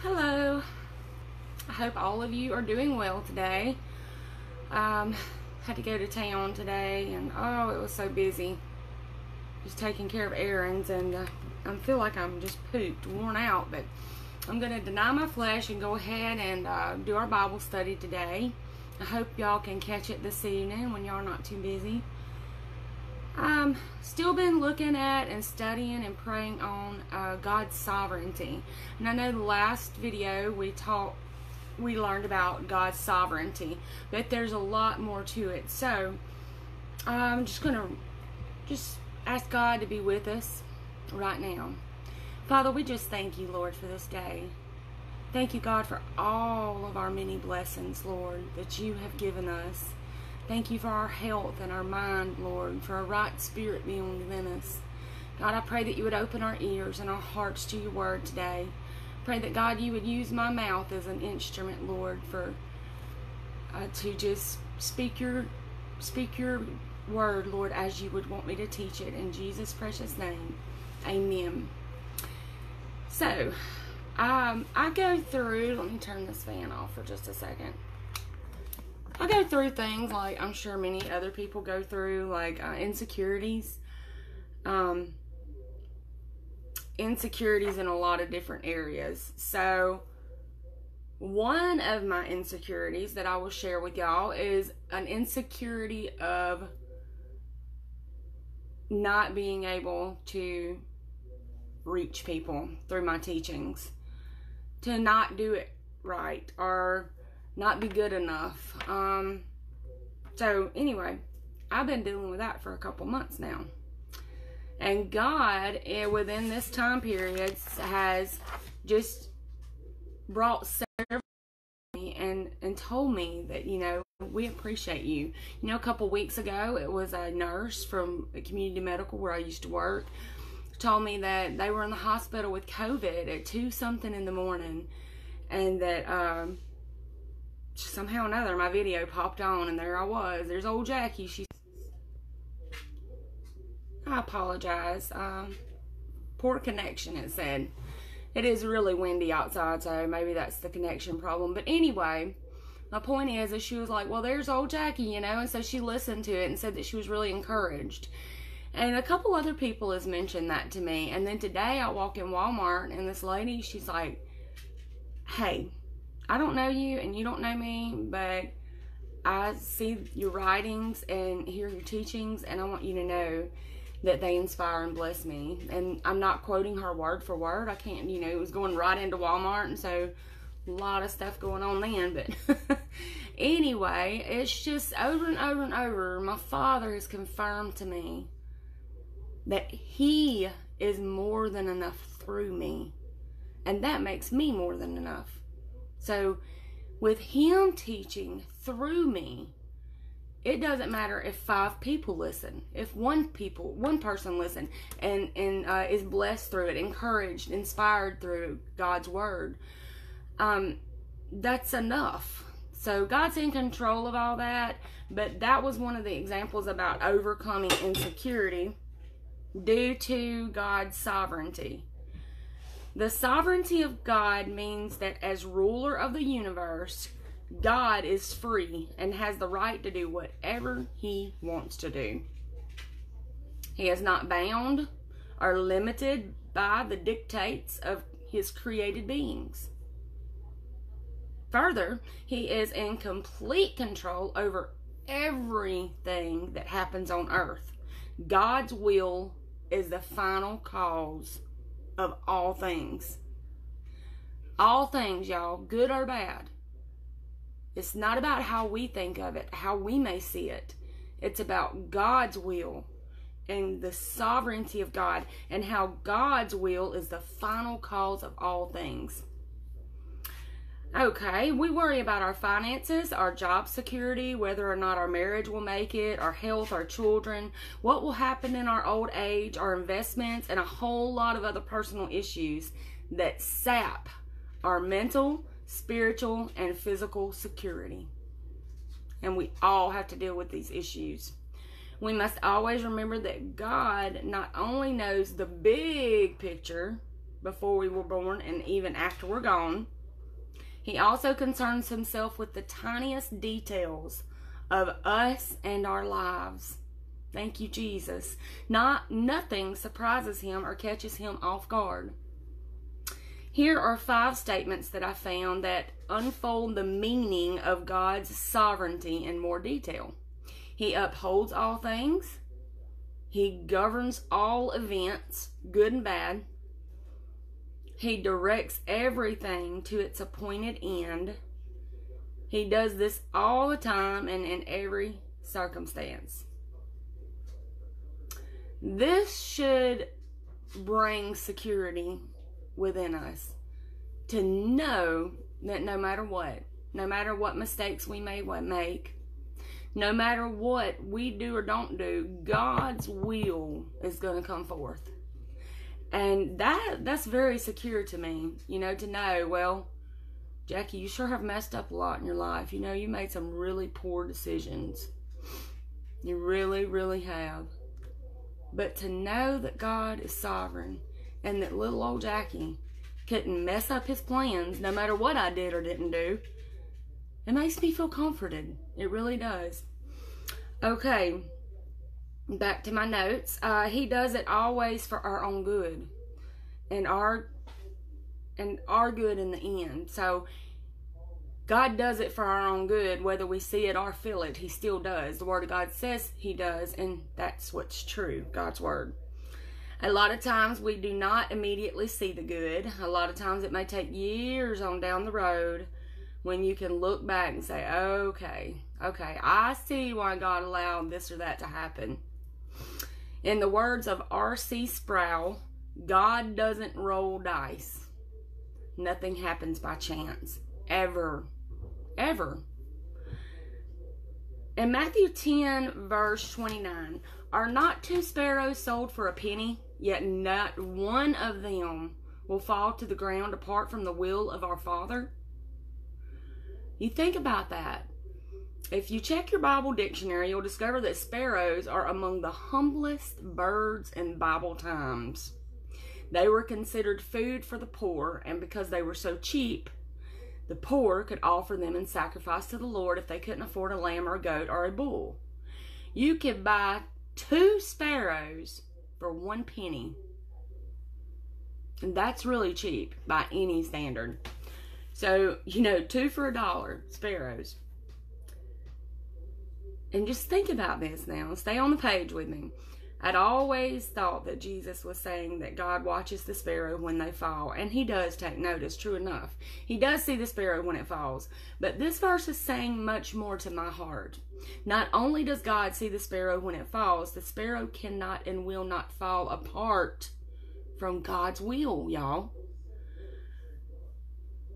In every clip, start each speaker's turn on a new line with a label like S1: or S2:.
S1: Hello. I hope all of you are doing well today. Um, had to go to town today, and oh, it was so busy. Just taking care of errands, and uh, I feel like I'm just pooped, worn out. But I'm going to deny my flesh and go ahead and uh, do our Bible study today. I hope y'all can catch it this evening when y'all are not too busy. Um, still been looking at and studying and praying on uh, God's sovereignty. And I know the last video we taught, we learned about God's sovereignty, but there's a lot more to it. So I'm just gonna just ask God to be with us right now. Father, we just thank you, Lord, for this day. Thank you, God, for all of our many blessings, Lord, that you have given us. Thank you for our health and our mind, Lord, for a right spirit being within us. God, I pray that you would open our ears and our hearts to your word today. Pray that, God, you would use my mouth as an instrument, Lord, for uh, to just speak your speak your word, Lord, as you would want me to teach it. In Jesus' precious name, amen. So, um, I go through, let me turn this fan off for just a second. I go through things like I'm sure many other people go through, like uh, insecurities. Um, insecurities in a lot of different areas. So, one of my insecurities that I will share with y'all is an insecurity of not being able to reach people through my teachings, to not do it right, or not be good enough. Um, so, anyway, I've been dealing with that for a couple months now. And God, eh, within this time period, has just brought several me and and told me that you know we appreciate you. You know, a couple weeks ago, it was a nurse from community medical where I used to work told me that they were in the hospital with COVID at two something in the morning, and that um, somehow or another my video popped on and there I was. There's old Jackie. She I apologize. Um, poor connection it said. It is really windy outside, so maybe that's the connection problem. But anyway, my point is that she was like, Well, there's old Jackie, you know, and so she listened to it and said that she was really encouraged. And a couple other people has mentioned that to me. And then today I walk in Walmart and this lady, she's like, Hey, I don't know you and you don't know me, but I see your writings and hear your teachings, and I want you to know that they inspire and bless me. And I'm not quoting her word for word. I can't, you know, it was going right into Walmart, and so a lot of stuff going on then. But anyway, it's just over and over and over. My father has confirmed to me that he is more than enough through me, and that makes me more than enough. So, with him teaching through me, it doesn't matter if five people listen, if one people, one person listen and and uh, is blessed through it, encouraged, inspired through God's word. Um, that's enough. So God's in control of all that, but that was one of the examples about overcoming insecurity due to God's sovereignty. The sovereignty of God means that as ruler of the universe, God is free and has the right to do whatever he wants to do. He is not bound or limited by the dictates of his created beings. Further, he is in complete control over everything that happens on earth. God's will is the final cause of all things. All things, y'all, good or bad. It's not about how we think of it, how we may see it. It's about God's will and the sovereignty of God and how God's will is the final cause of all things. Okay, we worry about our finances, our job security, whether or not our marriage will make it, our health, our children, what will happen in our old age, our investments, and a whole lot of other personal issues that sap our mental, spiritual, and physical security. And we all have to deal with these issues. We must always remember that God not only knows the big picture, before we were born and even after we're gone. He also concerns himself with the tiniest details of us and our lives. Thank you, Jesus. Not nothing surprises him or catches him off guard. Here are five statements that I found that unfold the meaning of God's sovereignty in more detail. He upholds all things. He governs all events, good and bad. He directs everything to its appointed end. He does this all the time and in every circumstance. This should bring security within us to know that no matter what, no matter what mistakes we may make, no matter what we do or don't do, God's will is going to come forth. And that that's very secure to me, you know, to know, well, Jackie, you sure have messed up a lot in your life. You know, you made some really poor decisions. You really, really have. But to know that God is sovereign and that little old Jackie couldn't mess up his plans no matter what I did or didn't do, it makes me feel comforted. It really does. Okay, back to my notes. Uh, he does it always for our own good and our and our good in the end. So God does it for our own good, whether we see it or feel it. He still does. The Word of God says He does, and that's what's true. God's Word. A lot of times we do not immediately see the good. A lot of times it may take years on down the road when you can look back and say, okay, okay, I see why God allowed this or that to happen. In the words of R.C. Sproul, God doesn't roll dice. Nothing happens by chance. Ever. Ever. In Matthew 10, verse 29, are not two sparrows sold for a penny? Yet not one of them will fall to the ground apart from the will of our Father? You think about that. If you check your Bible dictionary, you'll discover that sparrows are among the humblest birds in Bible times. They were considered food for the poor, and because they were so cheap, the poor could offer them in sacrifice to the Lord if they couldn't afford a lamb or a goat or a bull. You could buy two sparrows for one penny. And that's really cheap by any standard. So, you know, two for a dollar, sparrows. And just think about this now. Stay on the page with me. I'd always thought that Jesus was saying that God watches the sparrow when they fall, and he does take notice, true enough. He does see the sparrow when it falls. But this verse is saying much more to my heart. Not only does God see the sparrow when it falls, the sparrow cannot and will not fall apart from God's will, y'all.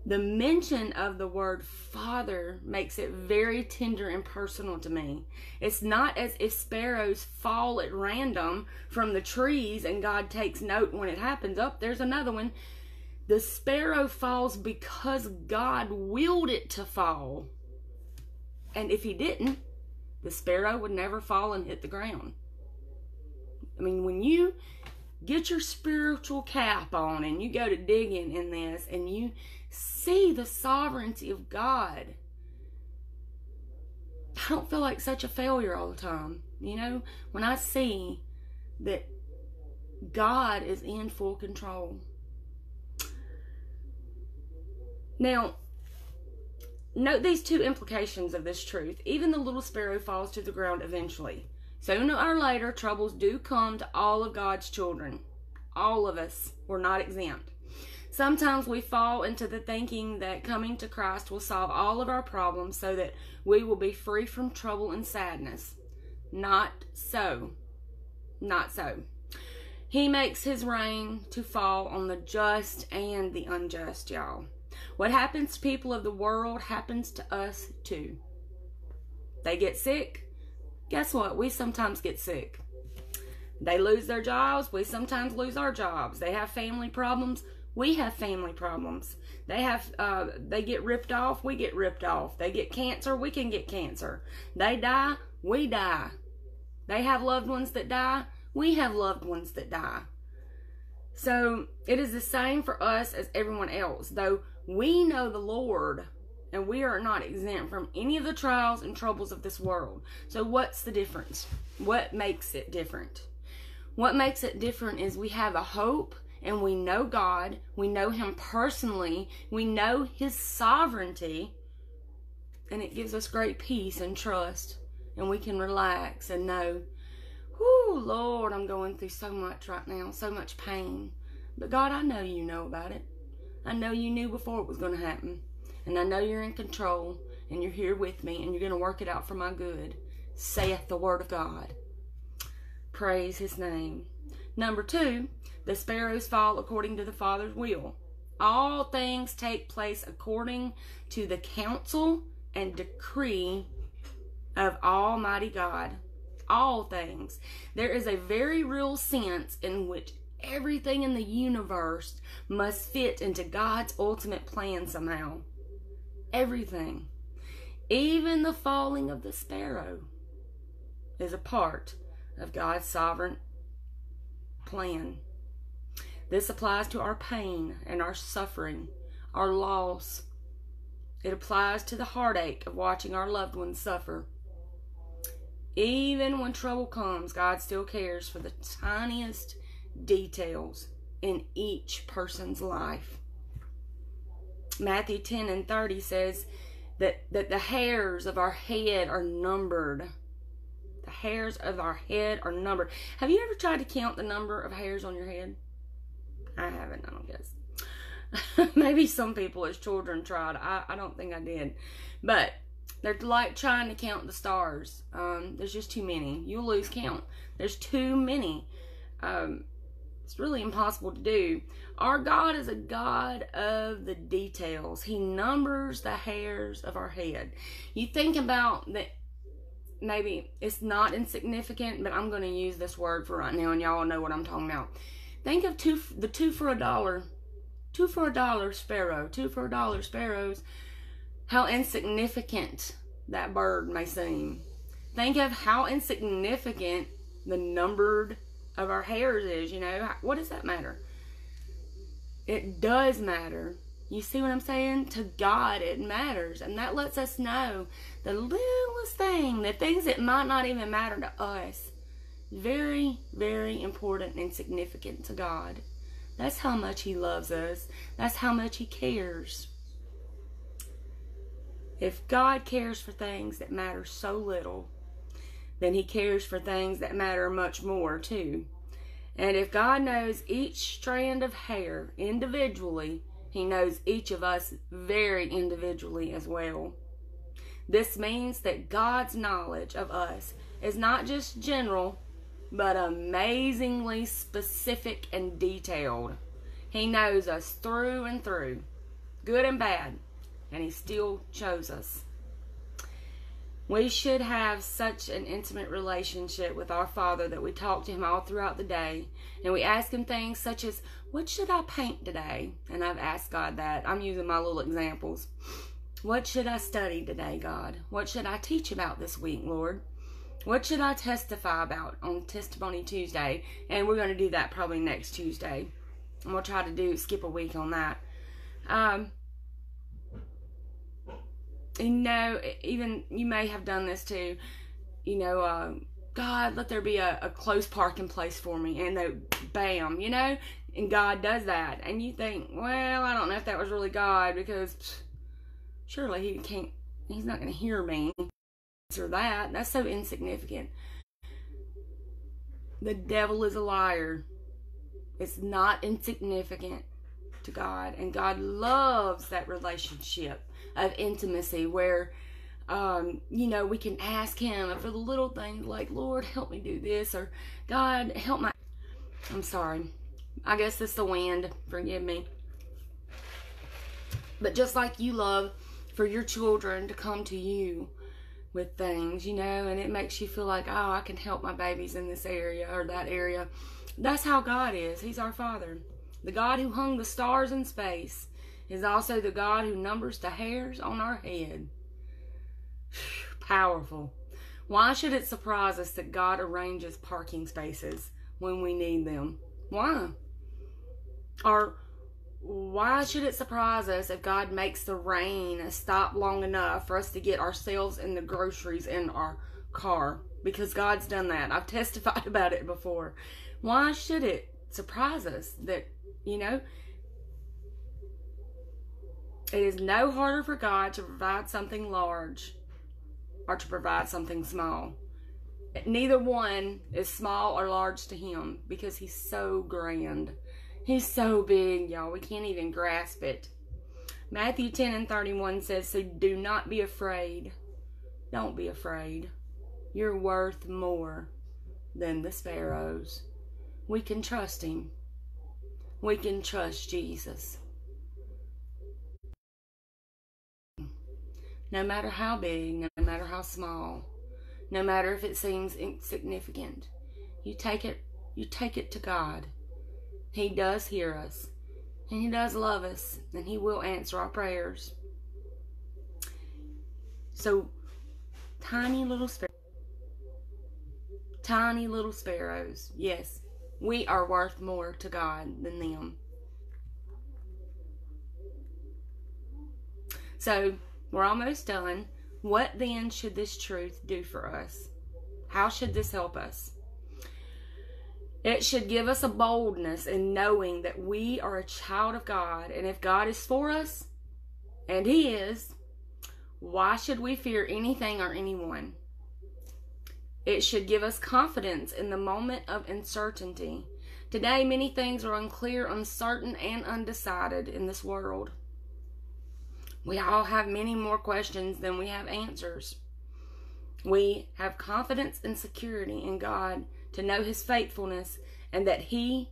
S1: The mention of the word father makes it very tender and personal to me. It's not as if sparrows fall at random from the trees and God takes note when it happens. Up oh, there's another one. The sparrow falls because God willed it to fall. And if he didn't, the sparrow would never fall and hit the ground. I mean, when you get your spiritual cap on and you go to digging in this and you see the sovereignty of God. I don't feel like such a failure all the time. You know, when I see that God is in full control. Now, note these two implications of this truth. Even the little sparrow falls to the ground eventually. Sooner or later, troubles do come to all of God's children. All of us. We're not exempt. Sometimes we fall into the thinking that coming to Christ will solve all of our problems so that we will be free from trouble and sadness. Not so. Not so. He makes his rain to fall on the just and the unjust, y'all. What happens to people of the world happens to us too. They get sick. Guess what? We sometimes get sick. They lose their jobs. We sometimes lose our jobs. They have family problems we have family problems. They have, uh, they get ripped off. We get ripped off. They get cancer. We can get cancer. They die. We die. They have loved ones that die. We have loved ones that die. So it is the same for us as everyone else, though we know the Lord and we are not exempt from any of the trials and troubles of this world. So, what's the difference? What makes it different? What makes it different is we have a hope and we know God, we know Him personally, we know His sovereignty, and it gives us great peace and trust, and we can relax and know, whoo, Lord, I'm going through so much right now, so much pain. But God, I know you know about it. I know you knew before it was going to happen. And I know you're in control and you're here with me and you're going to work it out for my good, saith the word of God. Praise his name. Number two, the sparrows fall according to the Father's will. All things take place according to the counsel and decree of Almighty God. All things. There is a very real sense in which everything in the universe must fit into God's ultimate plan somehow. Everything. Even the falling of the sparrow is a part of God's sovereign plan. This applies to our pain and our suffering, our loss. It applies to the heartache of watching our loved ones suffer. Even when trouble comes, God still cares for the tiniest details in each person's life. Matthew 10 and 30 says that, that the hairs of our head are numbered. The hairs of our head are numbered. Have you ever tried to count the number of hairs on your head? I haven't, I don't guess. Maybe some people as children tried. I, I don't think I did. But they're like trying to count the stars. Um, there's just too many. You'll lose count. There's too many. Um, it's really impossible to do. Our God is a God of the details. He numbers the hairs of our head. You think about that maybe it's not insignificant, but I'm going to use this word for right now and y'all know what I'm talking about. Think of two the two for a dollar, two for a dollar sparrow, two for a dollar sparrows. How insignificant that bird may seem. Think of how insignificant the numbered of our hairs is, you know. What does that matter? It does matter. You see what I'm saying? To God, it matters. And that lets us know the littlest thing, the things that might not even matter to us, very, very important and significant to God. That's how much He loves us. That's how much He cares. If God cares for things that matter so little, then He cares for things that matter much more, too. And if God knows each strand of hair individually, He knows each of us very individually as well. This means that God's knowledge of us is not just general, but amazingly specific and detailed. He knows us through and through, good and bad, and He still chose us. We should have such an intimate relationship with our Father that we talk to Him all throughout the day and we ask Him things such as, What should I paint today? And I've asked God that. I'm using my little examples. What should I study today, God? What should I teach about this week, Lord? What should I testify about on Testimony Tuesday? And we're going to do that probably next Tuesday. And we'll try to do skip a week on that. Um, you know, even you may have done this too. You know, uh, God, let there be a, a close parking place for me, and they, bam, you know, and God does that, and you think, well, I don't know if that was really God because surely He can't, He's not going to hear me or that. That's so insignificant. The devil is a liar. It's not insignificant to God, and God loves that relationship of intimacy where um, you know, we can ask Him for the little things like, Lord, help me do this, or God, help my. I'm sorry. I guess it's the wind. Forgive me. But just like you love for your children to come to you with things, you know, and it makes you feel like, oh, I can help my babies in this area or that area. That's how God is. He's our Father. The God who hung the stars in space is also the God who numbers the hairs on our head. Powerful. Why should it surprise us that God arranges parking spaces when we need them? Why? Or why should it surprise us if God makes the rain stop long enough for us to get ourselves and the groceries in our car? Because God's done that. I've testified about it before. Why should it surprise us that, you know, it is no harder for God to provide something large or to provide something small. Neither one is small or large to him because he's so grand. He's so big, y'all. We can't even grasp it. Matthew 10 and 31 says, So do not be afraid. Don't be afraid. You're worth more than the sparrows. We can trust him. We can trust Jesus. no matter how big, no matter how small, no matter if it seems insignificant. You take it you take it to God. He does hear us. And he does love us, and he will answer our prayers. So tiny little sparrows tiny little sparrows. Yes, we are worth more to God than them. So we're almost done. What then should this truth do for us? How should this help us? It should give us a boldness in knowing that we are a child of God. And if God is for us, and He is, why should we fear anything or anyone? It should give us confidence in the moment of uncertainty. Today, many things are unclear, uncertain, and undecided in this world. We all have many more questions than we have answers. We have confidence and security in God to know his faithfulness and that he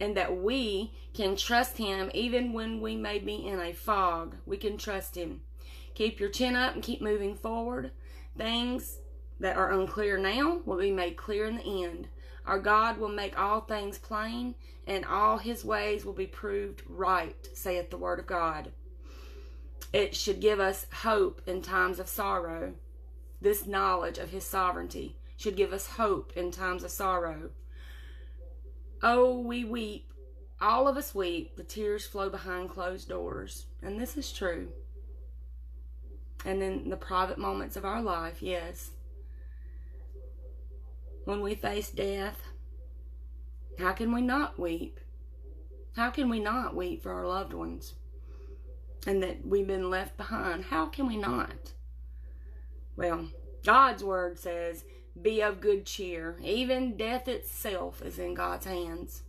S1: and that we can trust him even when we may be in a fog. We can trust him. Keep your chin up and keep moving forward. Things that are unclear now will be made clear in the end. Our God will make all things plain, and all his ways will be proved right, saith the word of God. It should give us hope in times of sorrow. This knowledge of His sovereignty should give us hope in times of sorrow. Oh, we weep. All of us weep. The tears flow behind closed doors. And this is true. And in the private moments of our life, yes. When we face death, how can we not weep? How can we not weep for our loved ones? and that we've been left behind. How can we not? Well, God's word says, Be of good cheer. Even death itself is in God's hands.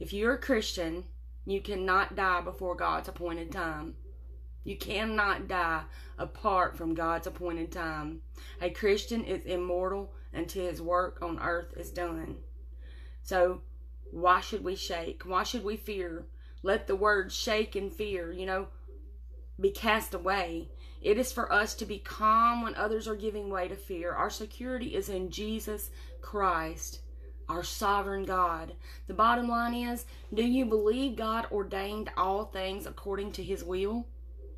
S1: If you're a Christian, you cannot die before God's appointed time. You cannot die apart from God's appointed time. A Christian is immortal until his work on earth is done. So, why should we shake? Why should we fear? Let the word shake and fear, you know, be cast away. It is for us to be calm when others are giving way to fear. Our security is in Jesus Christ, our sovereign God. The bottom line is do you believe God ordained all things according to his will,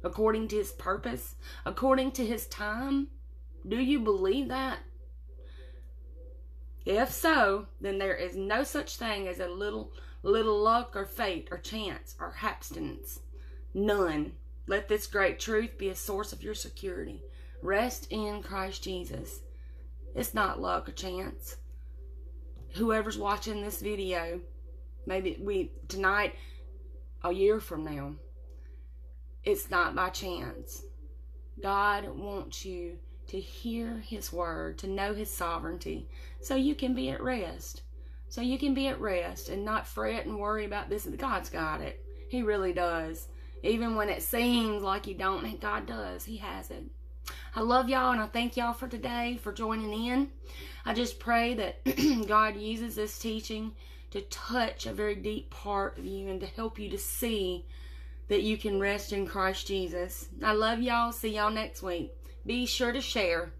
S1: according to his purpose, according to his time? Do you believe that? If so, then there is no such thing as a little little luck or fate or chance or hapstance. None. Let this great truth be a source of your security. Rest in Christ Jesus. It's not luck or chance. Whoever's watching this video, maybe we tonight, a year from now, it's not by chance. God wants you to hear His word, to know His sovereignty, so you can be at rest. So you can be at rest and not fret and worry about this. God's got it. He really does. Even when it seems like you don't, God does. He has it. I love y'all and I thank y'all for today, for joining in. I just pray that God uses this teaching to touch a very deep part of you and to help you to see that you can rest in Christ Jesus. I love y'all. See y'all next week. Be sure to share.